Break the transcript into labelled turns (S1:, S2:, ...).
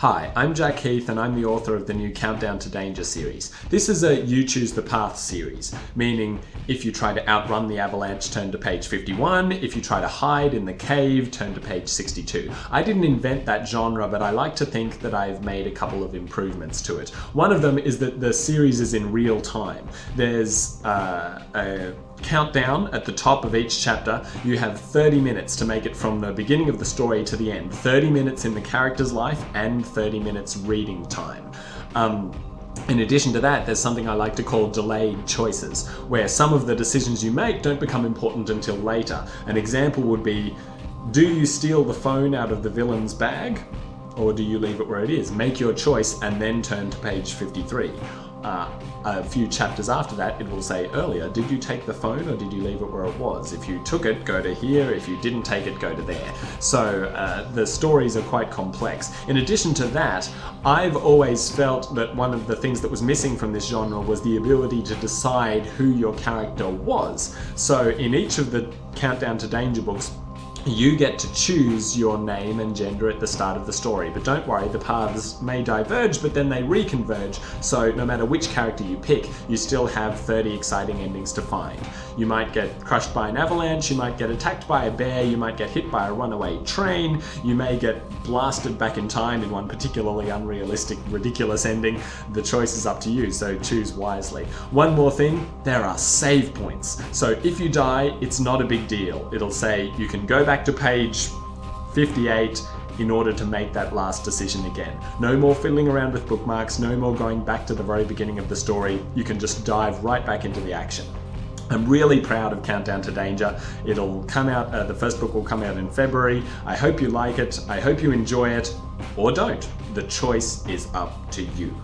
S1: Hi, I'm Jack Heath and I'm the author of the new Countdown to Danger series. This is a You Choose the Path series, meaning if you try to outrun the avalanche, turn to page 51, if you try to hide in the cave, turn to page 62. I didn't invent that genre, but I like to think that I've made a couple of improvements to it. One of them is that the series is in real time. There's uh, a countdown at the top of each chapter. You have 30 minutes to make it from the beginning of the story to the end. 30 minutes in the character's life and 30 minutes reading time. Um, in addition to that, there's something I like to call delayed choices, where some of the decisions you make don't become important until later. An example would be do you steal the phone out of the villain's bag? Or do you leave it where it is? Make your choice and then turn to page 53 uh, a few chapters after that, it will say earlier, did you take the phone or did you leave it where it was? If you took it, go to here. If you didn't take it, go to there. So uh, the stories are quite complex. In addition to that, I've always felt that one of the things that was missing from this genre was the ability to decide who your character was. So in each of the Countdown to Danger books, you get to choose your name and gender at the start of the story. But don't worry, the paths may diverge, but then they reconverge, so no matter which character you pick, you still have 30 exciting endings to find. You might get crushed by an avalanche, you might get attacked by a bear, you might get hit by a runaway train, you may get blasted back in time in one particularly unrealistic, ridiculous ending. The choice is up to you, so choose wisely. One more thing, there are save points. So if you die, it's not a big deal. It'll say you can go back to page 58 in order to make that last decision again. No more fiddling around with bookmarks, no more going back to the very beginning of the story. You can just dive right back into the action. I'm really proud of Countdown to Danger. It'll come out, uh, the first book will come out in February. I hope you like it. I hope you enjoy it, or don't. The choice is up to you.